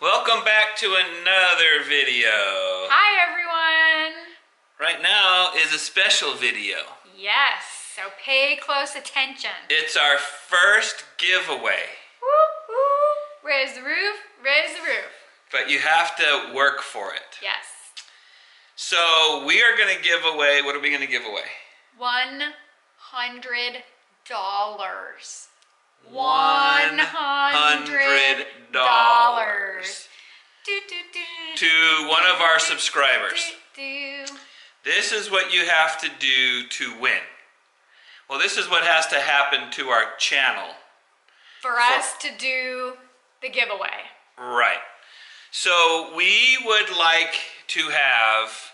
Welcome back to another video. Hi everyone! Right now is a special video. Yes, so pay close attention. It's our first giveaway, Woo woo! Raise the roof, raise the roof. but you have to work for it. Yes. So we are going to give away, what are we going to give away? One hundred dollars. $100. Do, do, do, To one of our subscribers. This is what you have to do to win. Well, this is what has to happen to our channel. For us to do the giveaway. Right. So we would like to have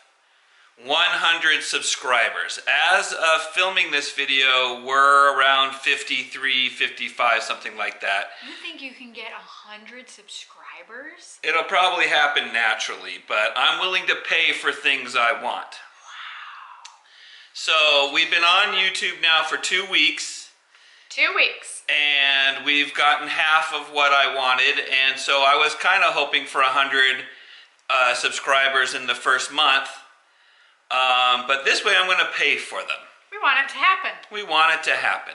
100 subscribers. As of filming this video, we're around 53, 55, something like that. You think you can get hundred subscribers? It'll probably happen naturally, but I'm willing to pay for things I want. Wow. So we've been on YouTube now for two weeks. Two weeks. and we've gotten half of what I wanted, and so I was kind of hoping for 100 uh, subscribers in the first month. Um, but this way I'm going to pay for them. We want it to happen. We want it to happen.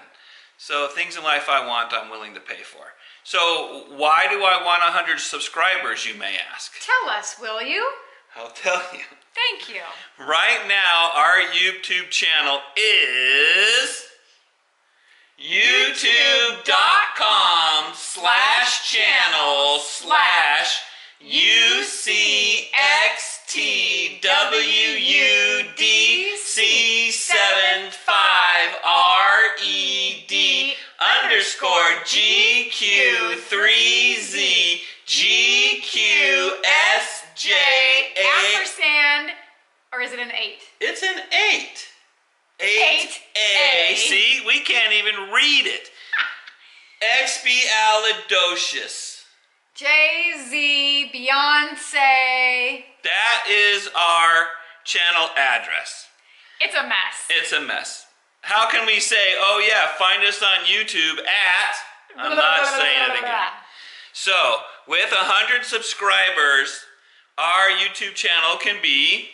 So things in life I want, I'm willing to pay for. So why do I want 100 subscribers, you may ask? Tell us, will you? I'll tell you. Thank you. Right now, our YouTube channel is youtube.com slash channel slash UCXTWUDC75RED GQ3Z GQSJA. Ampersand, or is it an eight? It's an eight. Eight A. A. See, we can't even read it. Expialidocious. Jay Z, Beyonce. That is our channel address. It's a mess. It's a mess. How can we say, oh yeah, find us on YouTube at. I'm not saying it again. So, with 100 subscribers, our YouTube channel can be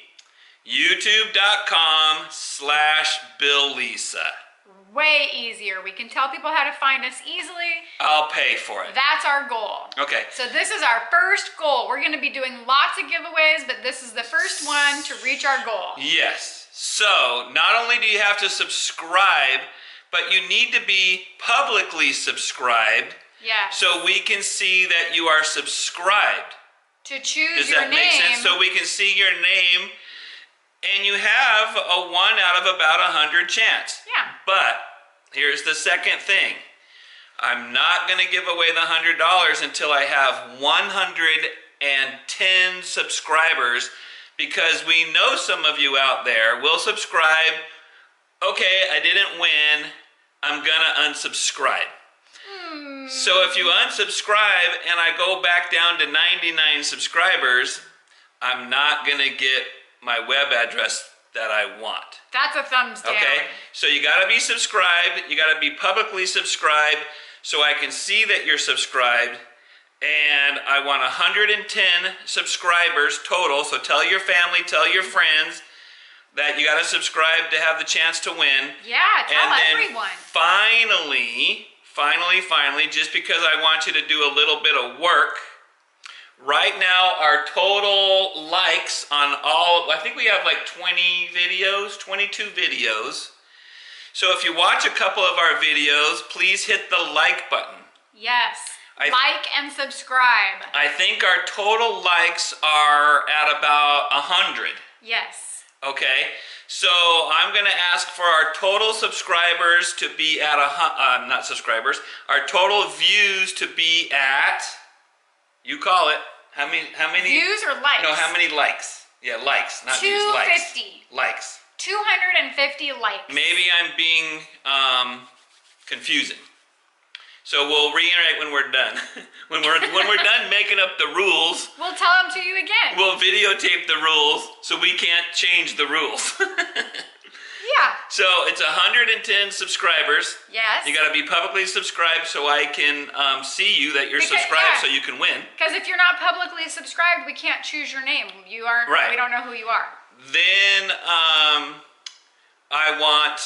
youtube.com slash Bill Lisa. Way easier. We can tell people how to find us easily. I'll pay for it. That's our goal. Okay. So this is our first goal. We're going to be doing lots of giveaways, but this is the first one to reach our goal. Yes. So, not only do you have to subscribe, but you need to be publicly subscribed Yeah. so we can see that you are subscribed. to choose Does your that name. make sense? So we can see your name and you have a 1 out of about a 100 chance. Yeah. But here's the second thing. I'm not going to give away the $100 until I have 110 subscribers because we know some of you out there will subscribe. Okay, I didn't win. I'm going to unsubscribe. So if you unsubscribe and I go back down to 99 subscribers, I'm not going to get my web address that I want. That's a thumbs down. Okay? So you got to be subscribed. You got to be publicly subscribed so I can see that you're subscribed. And I want 110 subscribers total. So tell your family, tell your friends that you got to subscribe to have the chance to win. Yeah, tell and then everyone. finally, finally, finally, just because I want you to do a little bit of work, right now our total likes on all, I think we have like 20 videos, 22 videos. So if you watch a couple of our videos, please hit the like button. Yes. I- like and subscribe. I think our total likes are at about 100. Yes. Okay, so I'm going to ask for our total subscribers to be at a uh, not subscribers, our total views to be at. You call it. How many? How many? Views or likes? No, how many likes? Yeah, likes, not views. Likes. 250. Likes. 250 likes. Maybe I'm being um, confusing. So we'll reiterate when we're done. when we're when we're done making up the rules, We'll tell them to you again. we'll videotape the rules so we can't change the rules. Yeah. So it's 110 subscribers. Yes. You got to be publicly subscribed so I can um, see you that you're Because- subscribed yeah. so you can win. Because if you're not publicly subscribed, we can't choose your name. You aren't. Right. We don't know who you are. Then um, I want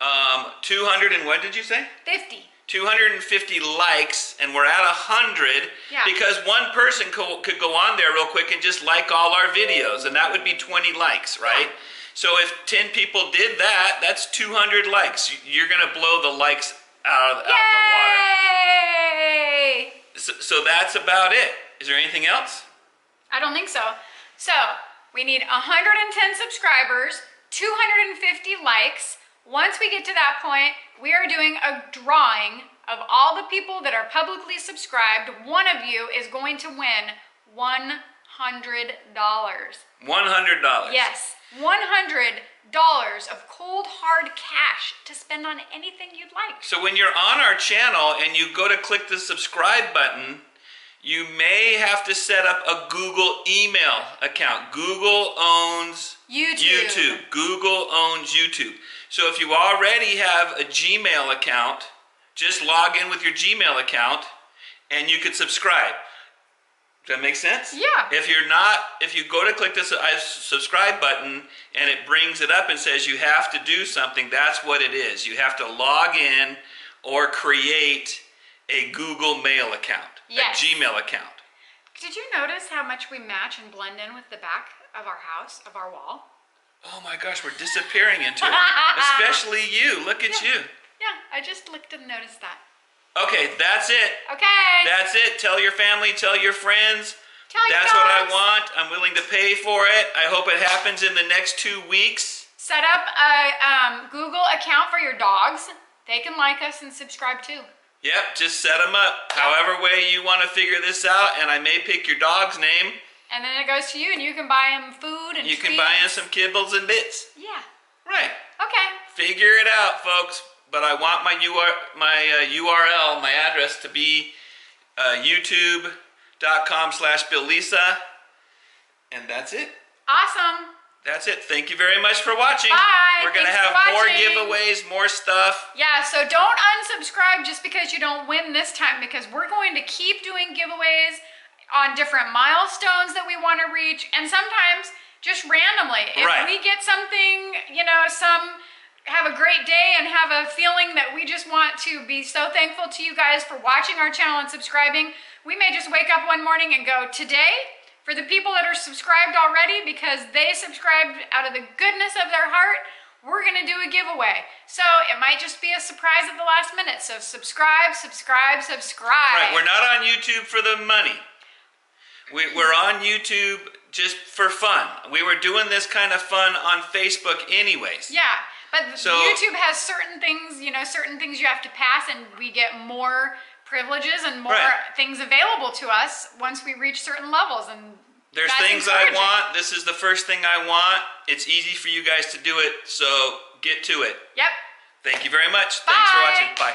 um, 200 and what did you say? Fifty. 250 likes and we're at 100 Yeah. because one person co- could go on there real quick and just like all our videos and that would be 20 likes right so if 10 people did that that's 200 likes You- you're gonna blow the likes out of, out of the water Yay! so, so that's about it is there anything else I don't think so. So we need 110 subscribers, 250 likes. Once we get to that point, we are doing a drawing of all the people that are publicly subscribed. One of you is going to win $100. $100 Yes, $100 of cold hard cash to spend on anything you'd like. so when you're on our channel and you go to click the subscribe button you may have to set up a Google email account. Google owns YouTube. YouTube. Google owns YouTube. So if you already have a Gmail account, just log in with your Gmail account and you could subscribe. Does that make sense? Yeah. If you're not, if you go to click this subscribe button and it brings it up and says you have to do something, that's what it is. You have to log in or create a Google Mail account, Yes. a Gmail account. Did you notice how much we match and blend in with the back of our house, of our wall? Oh my gosh, we're disappearing into it. Especially you. Look at Yeah. you. Yeah, I just looked and noticed that. Okay, that's it. Okay. That's it. Tell your family, tell your friends. Tell your That's what I want. I'm willing to pay for it. I hope it happens in the next two weeks. Set up a um, Google account for your dogs. They can like us and subscribe too. Yep, just set them up. However way you want to figure this out, and I may pick your dog's name. And then it goes to you, and you can buy him food and You can buy him some kibbles and bits. Yeah. Right. Okay. Figure it out, folks. But I want my UR, my uh, URL, my address to be uh, youtube.com slash Bill Lisa. And that's it. Awesome. That's it. Thank you very much for watching. Bye. We're going to have more giveaways, more stuff. Yeah, so don't unsubscribe just because you don't win this time because we're going to keep doing giveaways on different milestones that we want to reach and sometimes just randomly. If Right. we get something, you know, some have a great day and have a feeling that we just want to be so thankful to you guys for watching our channel and subscribing, we may just wake up one morning and go, today, for the people that are subscribed already because they subscribed out of the goodness of their heart, we're going to do a giveaway. So it might just be a surprise at the last minute. So subscribe, subscribe, subscribe. Right. We're not on YouTube for the money. We, we're on YouTube just for fun. We were doing this kind of fun on Facebook, anyways. Yeah, but So- YouTube has certain things, you know, certain things you have to pass, and we get more privileges and more Right. things available to us once we reach certain levels. And There's things I want. This is the first thing I want. It's easy for you guys to do it, so get to it. Yep. Thank you very much. Thanks for watching. Bye.